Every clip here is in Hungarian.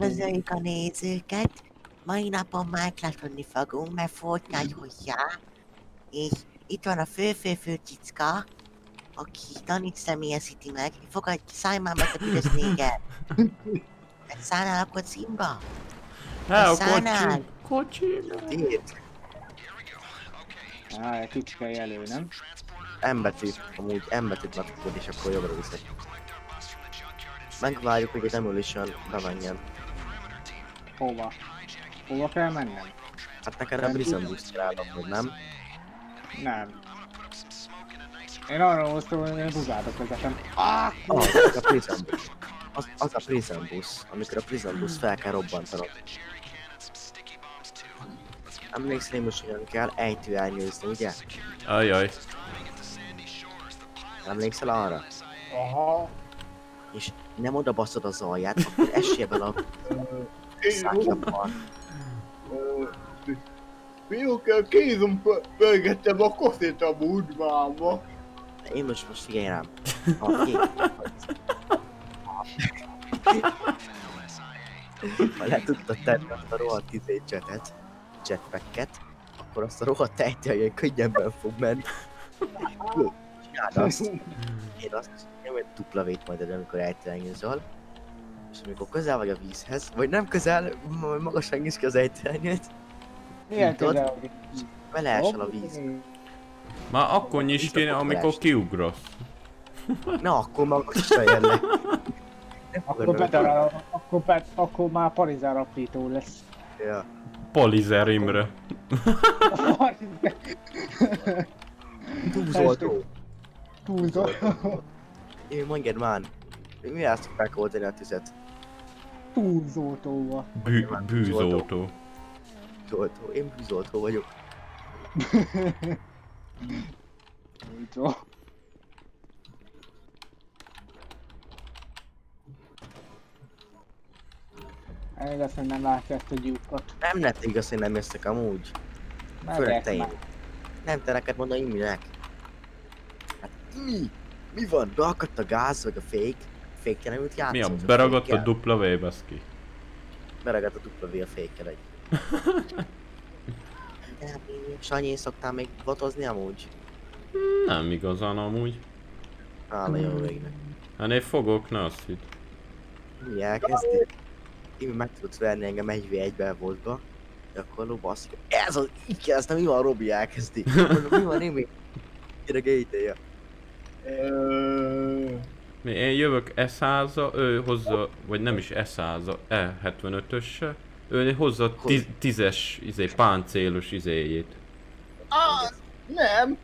Üdvözöljük a nézőket! Mai napon Minecraftolni fogunk, mert Fortnite hozzá. És itt van a fő-fő-fő cicka, aki Danit személyesíti meg. Fogadj, szállj már meg a piros néger! Szállnál a kocimba? Há, a Szállnál? kocsi. Kocsi. Írt. Á, kicsit kell elő, nem? M-betűt, amúgy M-betűt megfogod és akkor jobbra viszed. Megvárjuk, hogy egy Demolition bemenjen. Hova? Hova kell mennem? Hát neked a Boost kell hogy nem? Nem. Én arra hoztam, hogy én buzátok vezetem. Ah! Az, a Prison Boost. Az, az a Prison Boost, amikor a Prison Boost fel kell robbantanod. Emlékszel, most hogyan kell ejtő elnyőzni, ugye? Ajaj. Emlékszel arra? Aha. És nem oda baszod az alját, akkor essél bele a Mióta kézom pörgettem a koszét a budvába. Én most, most figyelj rám. Ha le tudtad tenni azt a rohadt izé jetet, jetpacket, akkor azt a rohadt ejtőjön könnyebben fog menni. Csináld azt. Én azt nem egy dupla vét majd amikor ejtőelnyőzöl. És amikor közel vagy a vízhez, vagy nem közel, majd magasan nyisd ki az ejtőelnyőt, Milyen közel vagy? beleesel a víz. Már akkor nyis kéne, amikor kiugrasz. Na, akkor magasan jön le. Nem Akkor bedarál, akkor, be, akkor már parizár aprító lesz. Ja. Polizer Imre. Túlzoltó. Túlzó. Én mondjad már, mi azt szokták oldani a tüzet? Túlzótóval. Bű, bűzoltó. Zoltó, én bűzoltó vagyok. Túlzó. Elég lesz, hogy nem látja ezt a gyúkat. Nem lett igaz, hogy nem jöttek amúgy. Főleg te én. Nem te neked mondani minek. Hát mi? Mi van? Beakadt a gáz vagy a fék? Fékkel nem játszol? Mi a beragadt a dupla V, baszki. Beragadt a dupla V a fékkel egy. De mi? Sanyi, szoktál még botozni amúgy? Nem igazán amúgy. Hála jó végnek. Hát én fogok, ne azt hidd. Mi elkezdi? Én meg tudsz verni engem egy v 1 voltba. Akkor lobasz. Ez az, így kezdtem, mi van Robi elkezdi? Mondom, mi van én még? Gyere gateje. Mi- Én jövök S100 ő hozza, vagy nem is S100 E75-össe. Ő hozza tiz, tízes izé, páncélos izéjét. Á, nem,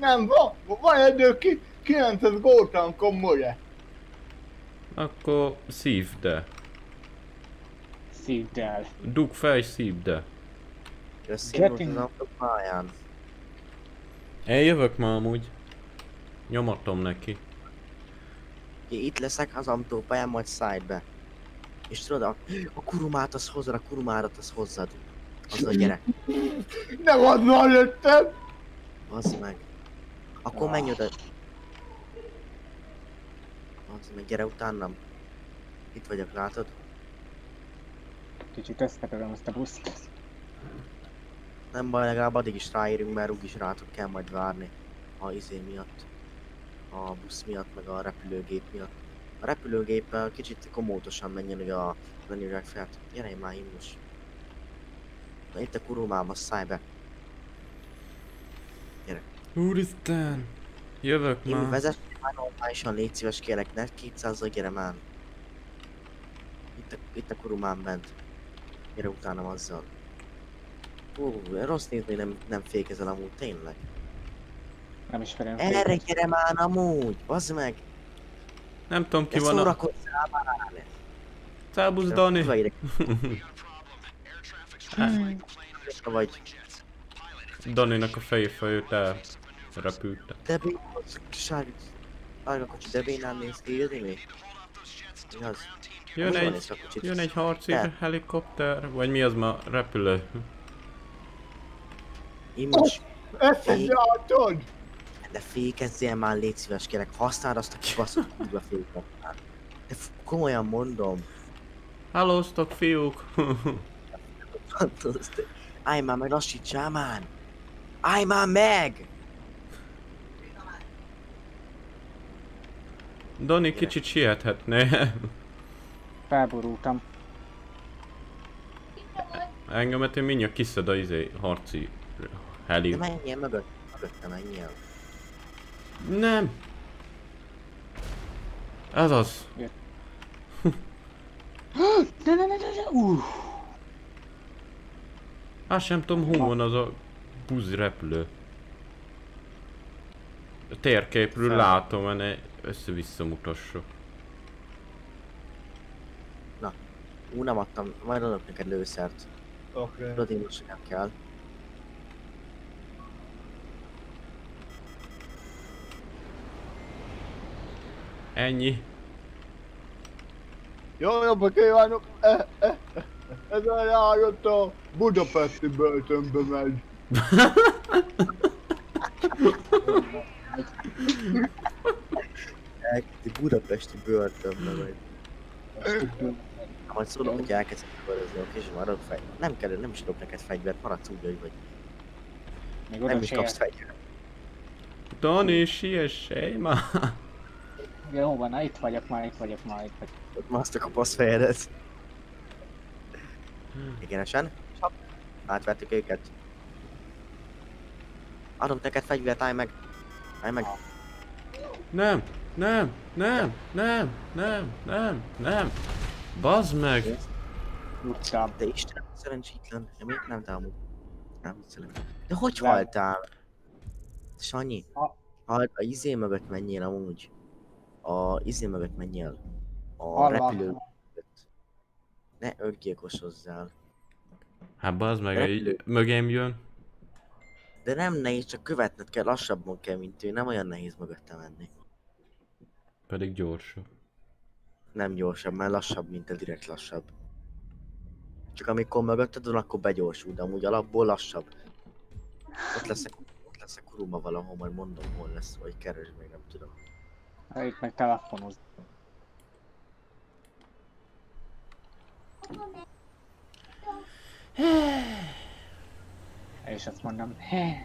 nem, van, van egy ki, 900 góltankom mogye. Akkor szívd de. Szívd el. Dug fel és szívd de. Autópályán. Én jövök ma amúgy. Nyomatom neki. Ja, itt leszek az autópályán, majd szállj be. És tudod, a, a kurumát az hozzad, a kurumárat az hozzad. Az a gyere, Nem azzal jöttem. az meg. Akkor menj oda. Az meg, gyere utánam. Itt vagyok, látod? Kicsit összekeverem ezt a buszt. Nem baj, legalább addig is ráérünk, mert úgyis rátok kell majd várni. A izé miatt. A busz miatt, meg a repülőgép miatt. A repülőgéppel kicsit komótosan menjen, hogy a mennyire fel. Gyere már himmus. Na itt a kurumám, az szállj be. Úristen! Jövök Én már. vezess már normálisan, légy szíves kérlek, ne 200 gyere már. Itt a, itt a kurumám bent. Gyere utánam azzal. Ó, rossz nézni, nem, nem fékezel amúgy, tényleg. Nem ismerem. Erre gyere már amúgy, bazd meg! Nem tudom ki van a... Szábusz Dani! Kurva ideg vagy. Daninak a fejé fejét el repült. De mi az sárga, sárga kocsi, de bénán néz ki, írni még? Mi az? Jön egy, a jön egy harci Te. helikopter, vagy mi az ma? Repülő. Imos, látod? De fékezzél már, légy szíves kérlek, használd azt a kibaszott kurva féket már. De komolyan mondom, Hallóztok fiúk! Állj már meg, lassítsál már! Állj már meg! Dani kicsit siethetné. Felborultam. Engemet én mindjárt kiszed a izé harci heli. De menjél mögött, mögötte menjél. Nem! Ez az. De ne, ne, ne, ne, uh. Azt sem tudom, hol van az a buzi repülő. A térképről Fel. látom, ne össze-vissza mutassa. Ú, nem adtam, majd adok neked lőszert. Oké. Tudod, én most nem kell. Ennyi. Jó napot kívánok! Ez a járott a budapesti börtönbe megy. Budapesti börtönbe vagy. Majd szólok, hogy elkezdek körözni, oké, és már adok fej. Nem kell, nem is adok neked fegyvert, maradsz úgy, hogy vagy. Még Nem is kapsz fegyvert. Dani, siessej már! Jó van, na itt vagyok már, itt vagyok már, itt vagyok. Azt a kapasz fejedet. Egyenesen. Csap. Átvettük őket. Adom neked fegyvert, állj meg. Állj meg. Nem, nem, nem, nem, nem, nem, nem. Bazd meg! Tudtam. De Istenem, szerencsétlen. Nem te amúgy? Nem, viccelek. De hogy Nem. haltál? Sanyi, A- halt a izé mögött menjél amúgy. A izé mögött menjél. A Hallak. repülő mögött. Ne öngyilkosozzál. Hát bazd meg, Repülő. így mögém jön. De nem nehéz, csak követned kell, lassabban kell, mint ő. Nem olyan nehéz mögötte menni. Pedig gyorsabb. Nem gyorsabb, mert lassabb, mint a direkt lassabb. Csak amikor mögötted van, akkor begyorsul, de amúgy alapból lassabb. Ott leszek, ott leszek kuruma valahol, majd mondom, hol lesz, vagy keresd még, nem tudom. Hát Itt meg telefonoz. És azt mondom, hé,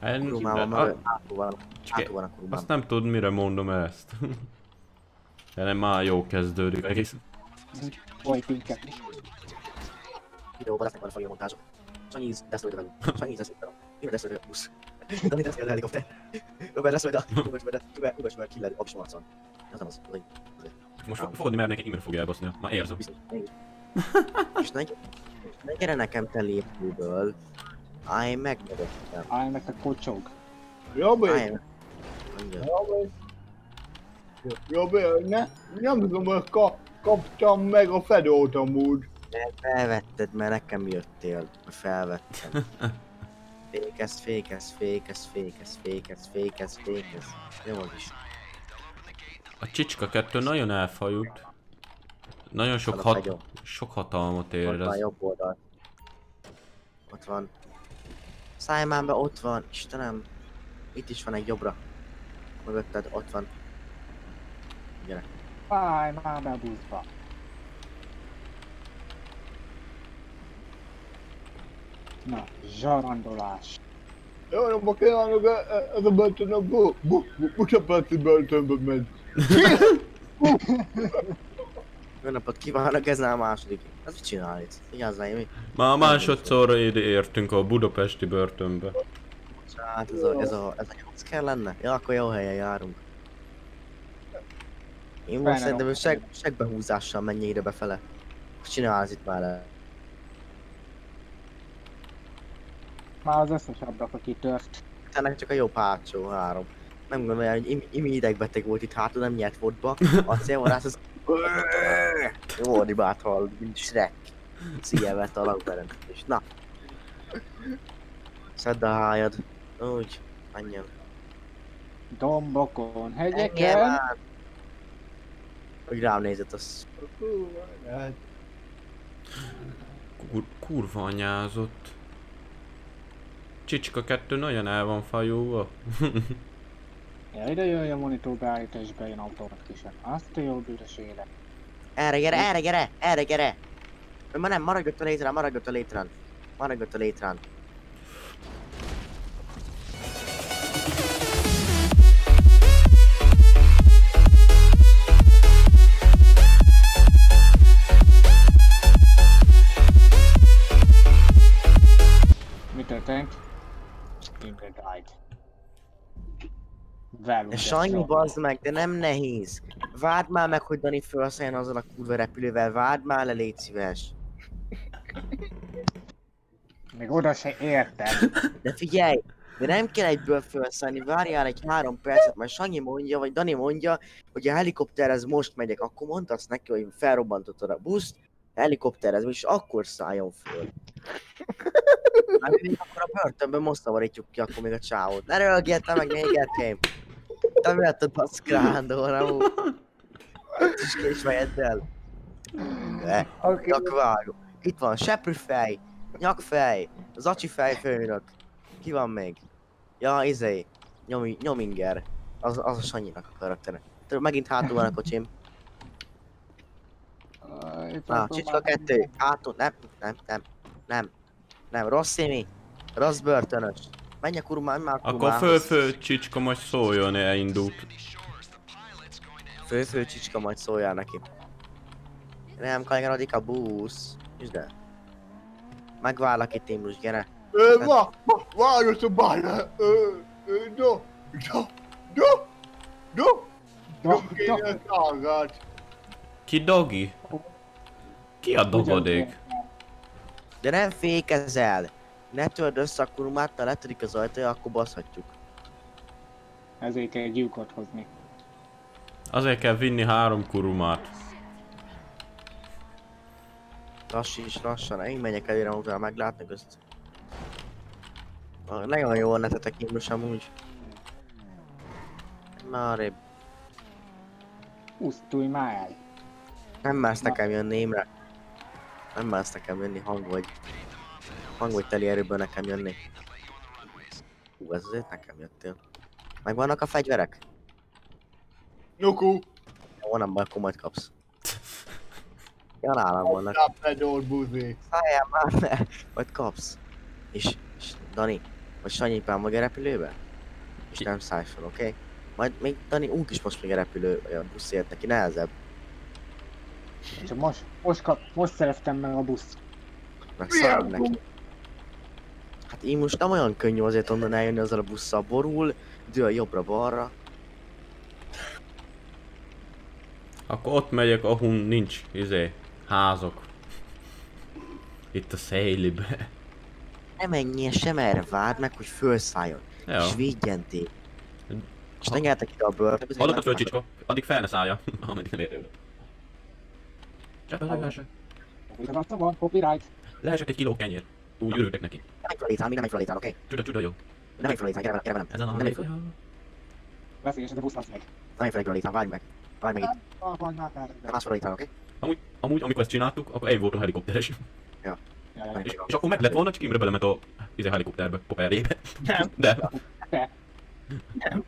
Hát, Kurumában a- mögött, hátul van, csak hátul van a kurumám. Azt nem tudod, mire mondom ezt. De nem már jó kezdődik egész. oly pinket. Videóban lesznek majd fogja montázsok. Sanyi íz, lesz majd velünk. Sanyi íz, lesz velünk. Én lesz majd a busz. Dani, lesz majd a helikopter. Robert lesz majd a... Robert majd a... Robert, Robert majd a kismarcon. Az nem az. Most fogadni mernék, imer fogja elbaszni. Már érzem. Biztos. És ne, ne gyere nekem te lépcsőből. Állj meg mögöttem. Állj meg a kocsog. Robi! Állj meg. Mondja. Robi! Robi, ne, nem tudom, hogy ka, kaptam meg a fedót amúgy. Mert felvetted, mert nekem jöttél. Felvettem. Fékez, fékez, fékez, fékez, fékez, fékez, fékez. Jó is. A csicska kettő nagyon elfajult. Nagyon sok, hat, sok hatalmat Ott van érez. jobb oldal. Ott van. Be, ott van. Istenem. Itt is van egy jobbra. Mögötted, ott van. Gyere. Állj már a buszba. Na, zsarandolás. Jó napot kívánok, e- ez a börtön a bu, bu, bu, budapesti börtönbe megy. Jó napot kívánok, ez nem a második. Ez mit csinál itt? Vigyázzál, mi? Már másodszorra ide értünk a budapesti börtönbe. Hát ez a, ez a, ez a nyolc kell lenne? Ja, akkor jó helyen járunk. Én most szerintem seg, segbehúzással menj ide befele. Mit csinálsz itt már le? Már az összes ablak, aki tört. Ennek csak a jobb hátsó három. Nem gondolja, hogy Imi, Imi idegbeteg volt itt hátul, nem nyert vodba. A célvarász az... Jó animát hall, mint Shrek. Szíjjel vette a langberendezést. Na. Szedd a hájad. Úgy. Menjen. Dombokon, hegyeken. Hogy rám nézett, az... Kur, kurva anyázott. Csicska kettő nagyon el van fajulva. Ja, ide jöjj a monitor beállításba, én automatikusan. Azt a jó büdös élet. Erre gyere, erre gyere, erre gyere! Ma nem, maradj ott a létrán, maradj ott a létrán. Maradj ott a létrán. Mi történt? Imre died. Velünk. Sanyi, bazd meg, de nem nehéz. Várd már meg, hogy Dani felszálljon azzal a kurva repülővel, várd már le, légy szíves. Még oda se értem. De figyelj, de nem kell egyből felszállni, várjál egy három percet, mert Sanyi mondja, vagy Dani mondja, hogy a helikopterhez most megyek, akkor mondtasz neki, hogy felrobbantottad a buszt, helikopterhez, és akkor szálljon föl. Hát még akkor a börtönben most szavarítjuk ki akkor még a csávót. Ne rölgél te meg négerkém! Te mi lett a baszkrándor, amúgy? Kis késvejeddel. De, Oké. nyakvágó. Itt van, seprűfej, nyakfej, zacsi fejfőnök. Ki van még? Ja, izé, nyomi, nyominger. Az, az a Sanyinak a karaktere. Megint hátul van a kocsim. Na, csicska kettő, hátul, nem, nem, nem, nem, nem, rossz szími, rossz börtönös. Menj a kurva, menj már a Akkor föl-föl csicska most szóljon, elindult. Fő, fő csicska, majd szóljál neki. Nem, kanyarodik a busz. És de. Megvárlak itt, Imrus, gyere. Ö, va, va, várj a bájra. Ö, ö, do, do, do, do, do, kéne tágát. Ki dogi? Ki a dogodék? De nem fékezel. Ne törd össze a kurumát, ha letörik az ajtaja, akkor baszhatjuk. Ezért kell gyilkot hozni. Azért kell vinni három kurumát. Lassíts, lassan, én megyek előre, utána meglátnak ezt. Ah, Nagyon jó netetek Imrus amúgy. Na, arrébb. Pusztulj már el. Nem mersz nekem jönni, Imre. Nem mersz nekem jönni, hang vagy. Hang vagy teli erőből nekem jönni. Hú, ez azért nekem jöttél. Megvannak a fegyverek? Nuku, Jó, nem baj, akkor majd kapsz. Ja, nálam vannak. pedor buzi. Szálljál már ne, majd kapsz. És, és Dani, vagy Sanyi pán meg a repülőbe? És nem szállj fel, oké? Okay? Majd még Dani út is most még a repülő, a buszért neki nehezebb. Csak most, most, kap, most szereztem meg a buszt. Meg szarab neki. Hát így most nem olyan könnyű azért onnan eljönni azzal a busszal borul, dől jobbra-balra. Akkor ott megyek, ahol nincs, izé, házok. Itt a szélibe. Ne menjél sem erre, várd meg, hogy felszálljon. Jó. És védjen téged. És ne ide a börtönbe. Hallod a földcsicska? Addig fel ne szállja, ameddig nem ér tőle. Csak az legalább. Ugyanazt van, copyright. Leesett egy kiló kenyér. Úgy örültek neki. Nem a létrán, még nem a létrán, oké? Csuda, csuda, jó. Nem a létrán, gyere velem, gyere velem. Ezen a Nem megy fel, Veszélyes, de busz lesz meg. nem a létrán, várj meg. Várj meg itt. Nem a létrán, oké? Amúgy, amúgy, amikor ezt csináltuk, akkor egy volt a helikopteres. Ja. És, és akkor meg lett volna, csak Imre belement a izé helikopterbe, poperjébe. Nem. De. De.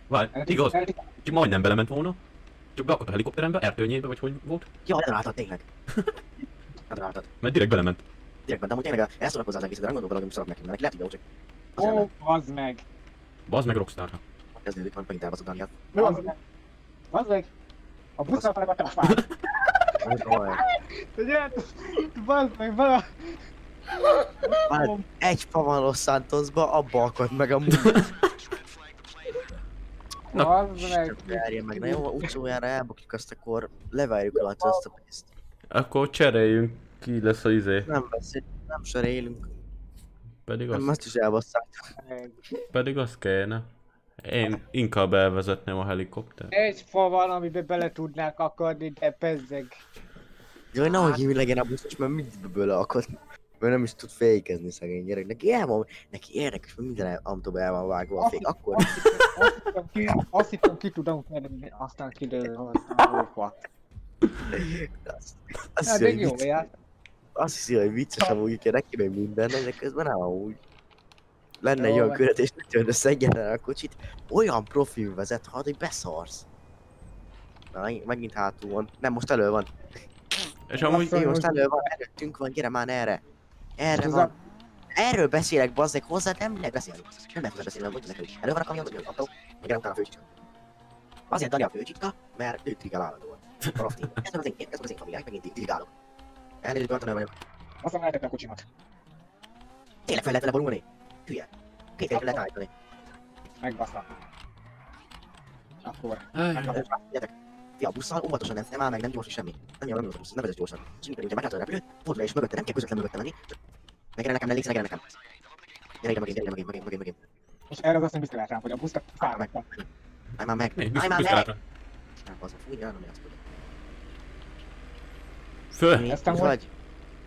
Várj, igaz, csak majdnem belement volna. Csak beakadt a helikopterembe, ertőnyébe, vagy hogy volt. Jó, ledaráltad tényleg. Ledaráltad. Mert direkt belement. Direkt, de amúgy tényleg elszólok hozzá az egészet, de nem gondolok, hogy szarok neki, mert neki lehet, hogy. Azért Ó, nem. az meg. Bazd meg Rockstar. Kezdődik, van megint elbaszott Daniel. Az meg. Az meg. A buszra felementem a fát. Ugye? Bazd meg, vala. Várj, egy fa van Los Santosba, abba akadt meg a múlt. Na, Bazd meg. Verje meg, na jó, utoljára elbukjuk azt, akkor levárjuk rajta ezt a pénzt. Akkor cseréljünk, ki lesz a izé. Nem beszél, nem se élünk. Pedig Nem, az, azt is elbasszák. pedig az kéne. Én inkább elvezetném a helikopter. Egy fa van, amiben bele tudnák akadni, de pezzeg. Jaj, nehogy mi legyen a buszos, mert mindig bőle akad. Mert nem is tud fékezni szegény gyerek. Neki el van, neki érdekes, mert minden amtóba el van vágva a fék. Akkor Azt hittem ki, tudom menni, aztán kiderül, aztán hófa. azt, azt, Hát hogy jó azt hiszi, hogy vicces amúgy, hogy neki meg minden, de közben nem amúgy. Lenne egy olyan meg- küldetés, hogy tőle összeegyen a kocsit, olyan profil vezet, hát, hogy beszarsz. Na, megint hátul van. Nem, most elő van. És amúgy... Most hogy- elő van, előttünk van, gyere már erre. Erre van. a- Erről beszélek, bazzeg, hozzá nem lehet beszélni. Nem lehet beszélni, hogy nekünk. Elő van a kamion, hogy az autó, utána a főcsitka. Azért Dani a főcsitka, mert ő trigál állandóan. Rafting. Ez az én, ez az én familiák, megint trigálok. Elnézést, Antonio vagyok. Aztán lehetetlen a kocsimat. Tényleg fel lehet vele borulni? Hülye. Két helyre lehet állítani. Megbasztam. Akkor. Gyertek. Fia, a busszal óvatosan nem, nem áll meg, nem gyors semmi. Nem jön, nem jön a busz, nem vezess gyorsan. És amikor ugye meglátod a repülőt, fordul rá és mögötte, nem kell közvetlenül mögötte menni. Megere nekem, ne légy, megere nekem. Gyere ide mögé, gyere ide mögé, mögé, mögé, mögé. És erre az azt nem lehet rám, hogy a busznak fáj meg. Állj már meg, állj már Büszke meg! Nem, az fúj, nem játszod. Föl! Mi Aztán mi hogy-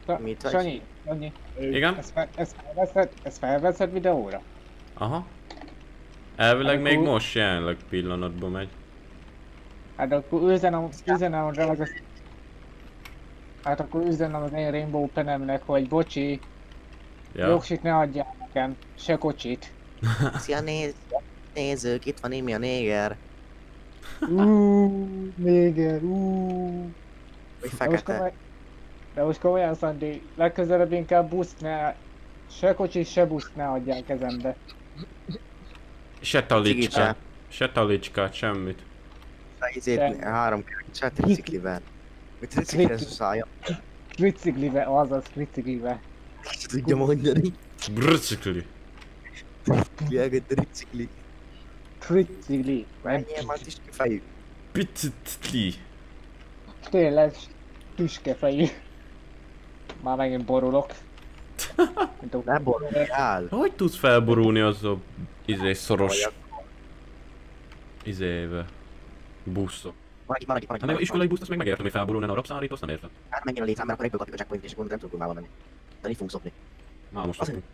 vagy? Mit vagy? Sanyi, Sanyi. Igen? Ezt, fel, ezt, felveszed, ezt felveszed videóra? Aha. Elvileg még most jelenleg pillanatban megy. Hát akkor üzenem, üzenem az... Hát akkor üzenem az én Rainbow Penemnek, hogy bocsi, Ja. jogsit ne adjál nekem, se kocsit. Szia, néz, nézők, itt van Imi a néger. Uuuuh, néger, uuuuh. Vagy De most fekete. komoly- De most komolyan, Szandi, legközelebb inkább buszt ne... Se kocsit, se buszt ne adjál kezembe. Se talicskát. sem. Se talicskát, semmit. A izét, De- három kert, triciklivel. Mit triciklire ez a szája? Triciklive, azaz, triciklive. Tudja mondani? Brüccikli. Kielgő tricikli. Tricikli. Menjél már is fejű. Picitli. Tényleg, tüskefejű. Már megint borulok. Mint a- Ne boruljál. Hogy tudsz felborulni az a izé szoros izébe? Buszok. Maradj, maradj, maradj. Hát meg iskolai buszt, azt még megértem, hogy felborulni, a rapszállít, azt nem értem. Hát menjen a létrán, mert akkor egyből kapjuk a checkpoint és akkor nem tudunk kurvába menni. Itt fogunk szopni. Már most Azt- szokunk.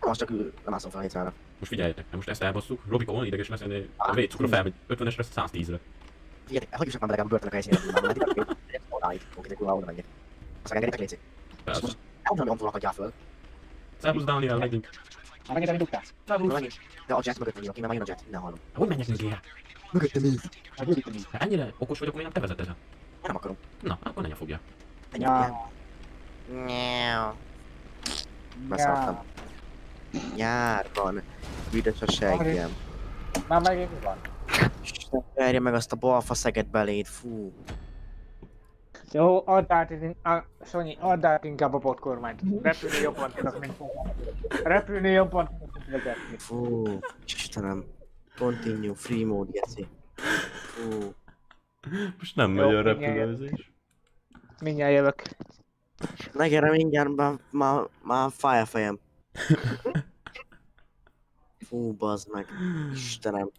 Nem, az csak ő, nem ászom fel a létrára. Most figyeljetek, most ezt elbasszuk, Robika olyan ideges lesz, hogy a vécukra felmegy 50-esre 110-re. Figyeljetek, hagyjuk már belegem a börtönök helyszínre, menni. Itt odáig, oké, de kurvába oda menjek. Aztán engedjétek létszik. És Persze. most elmondom, hogy akadjál föl. Szervusz Daniel, megyünk. Már megint elindultál? Na Szervusz. De a jet mögött vagyok, én már megint a jet, innen hallom. Hogy menjek mögé? Hát Mögöttem így. Hát ennyire okos vagyok, miért nem te vezeted? Én nem akarom. Na, akkor ne fogja. Ja. Nyáu. Beszartam. Nyár van. Büdös a seggem. Már megint mi van? Isten, verje meg azt a balfaszeget beléd, fú. Jó, add át, in- á, Sanyi, add át inkább a botkormányt. Repülni jobban tudok, mint fogom. Repülni jobban tudok, mint vezetni. Fú, Istenem. Continue, free mode, geci. Fú. Most nem Jó, megy a repülőzés. Mindjárt jövök. Megere mindjárt, már, már, már fáj a fejem. Fú, bazd meg. Istenem.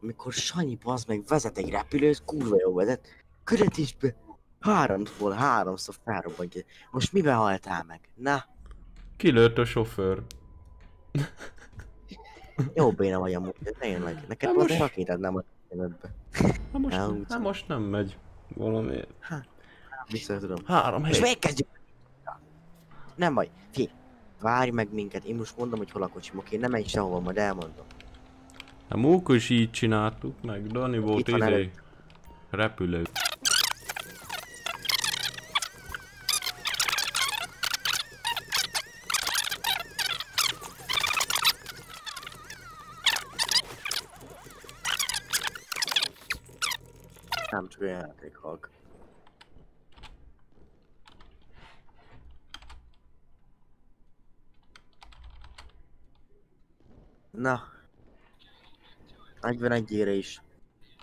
Mikor Sanyi bazd meg vezet egy repülőt, kurva jó vezet. Köretésbe háromból háromszor felrobbantja. Most miben haltál meg? Na, Kilőtt a sofőr. jó béna vagy amúgy, de tényleg. Neked Hát most rakétád nem a. Hát most, hát most nem megy. Valami... Vissza tudom. Három És hely. még kezdjük. Nem baj, fi. Várj meg minket, én most mondom, hogy hol a kocsim, oké? Nem menj sehova, majd elmondom. A múlkor is így csináltuk meg, Dani volt izé... előtt. Repülő. Nem csak olyan játékhag. Na. 41-ére is.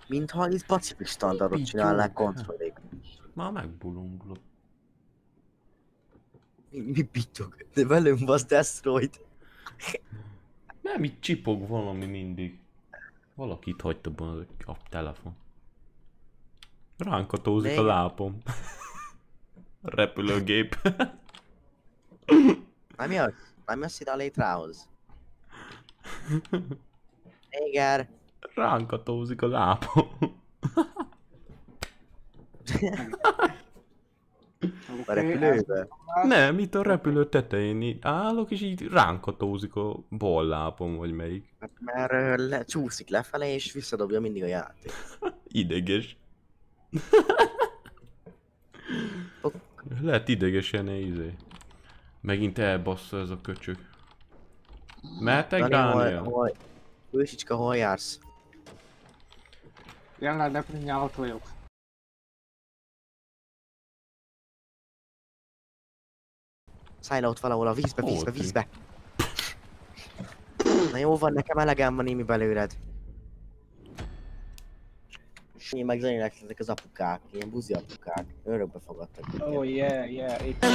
Mintha itt pacifik standardot csinálnák kontrollék. Már megbulongulok. Mi, mi pittyog? De velünk az Destroyed. Nem, itt csipog valami mindig. Valaki itt hagyta volna a telefon. Ránkatózik a Még? lápom. A repülőgép. Nem jössz? Nem jössz ide a létrához? Néger! Ránkatózik a lápom. A repülőbe? Nem, itt a repülő tetején így állok, és így ránkatózik a bal lábom, vagy melyik. Mert le, csúszik lefele, és visszadobja mindig a játék. Ideges. Lehet idegesen izé. Megint elbassza ez a köcsög. Hol, Dániel? hol, Ősicska, hol jársz? Jelenleg repülőnyel ott vagyok. Szállj le ott valahol a vízbe, vízbe, vízbe. Na jó van, nekem elegem van némi belőled. Én meg Zani ezek az apukák, ilyen buzi apukák. Örökbe fogadtak. Oh yeah, yeah, itt.